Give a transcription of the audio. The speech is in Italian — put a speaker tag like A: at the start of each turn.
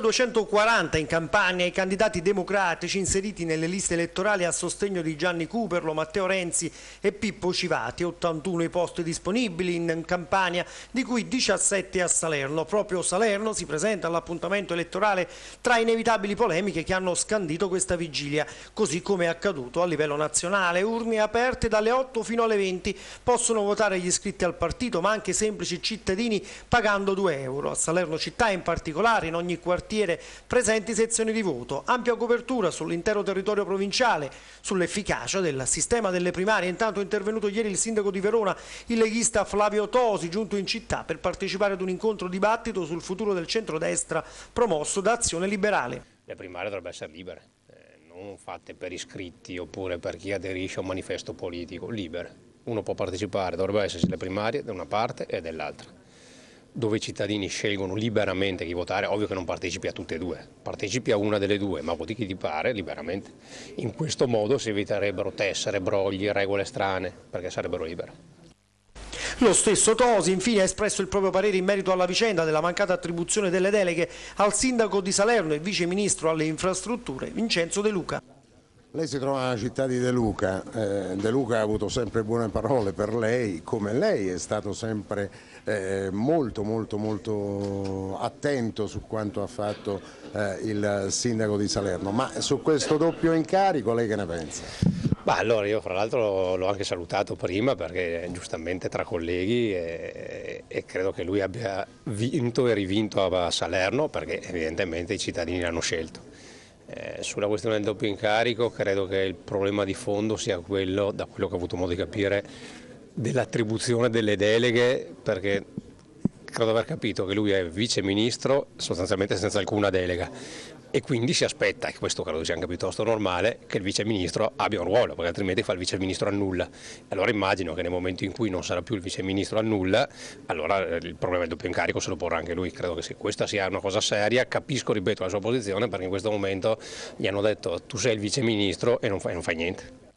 A: 240 in campagna i candidati democratici inseriti nelle liste elettorali a sostegno di Gianni Cuperlo, Matteo Renzi e Pippo Civati, 81 i posti disponibili in campagna, di cui 17 a Salerno. Proprio Salerno si presenta all'appuntamento elettorale tra inevitabili polemiche che hanno scandito questa vigilia, così come è accaduto a livello nazionale. Urne aperte dalle 8 fino alle 20 possono votare gli iscritti al partito, ma anche semplici cittadini pagando 2 euro. A Salerno città in particolare, in ogni quartiere quartiere presenti sezioni di voto, ampia copertura sull'intero territorio provinciale, sull'efficacia del sistema delle primarie. Intanto è intervenuto ieri il sindaco di Verona, il leghista Flavio Tosi, giunto in città per partecipare ad un incontro dibattito sul futuro del centrodestra promosso da Azione Liberale.
B: Le primarie dovrebbero essere libere, eh, non fatte per iscritti oppure per chi aderisce a un manifesto politico, libere. Uno può partecipare, dovrebbero esserci le primarie da una parte e dall'altra dove i cittadini scelgono liberamente chi votare, ovvio che non partecipi a tutte e due, partecipi a una delle due, ma voti chi ti pare liberamente. In questo modo si eviterebbero tessere, brogli, regole strane, perché sarebbero libere.
A: Lo stesso Tosi infine ha espresso il proprio parere in merito alla vicenda della mancata attribuzione delle deleghe al sindaco di Salerno e vice ministro alle infrastrutture Vincenzo De Luca.
C: Lei si trova nella città di De Luca, eh, De Luca ha avuto sempre buone parole per lei, come lei è stato sempre eh, molto molto molto attento su quanto ha fatto eh, il sindaco di Salerno, ma su questo doppio incarico lei che ne pensa?
B: Bah, allora io fra l'altro l'ho anche salutato prima perché giustamente tra colleghi e, e, credo che lui abbia vinto e rivinto a Salerno perché evidentemente i cittadini l'hanno scelto. Eh, sulla questione del doppio incarico credo che il problema di fondo sia quello, da quello che ho avuto modo di capire, dell'attribuzione delle deleghe perché credo di aver capito che lui è vice ministro sostanzialmente senza alcuna delega e quindi si aspetta, e questo credo sia anche piuttosto normale, che il vice ministro abbia un ruolo, perché altrimenti fa il vice ministro a nulla. Allora immagino che nel momento in cui non sarà più il vice ministro a nulla, allora eh, il problema del doppio incarico se lo porrà anche lui. Credo che se questa sia una cosa seria, capisco, ripeto, la sua posizione, perché in questo momento gli hanno detto tu sei il vice ministro e non fai, non fai niente.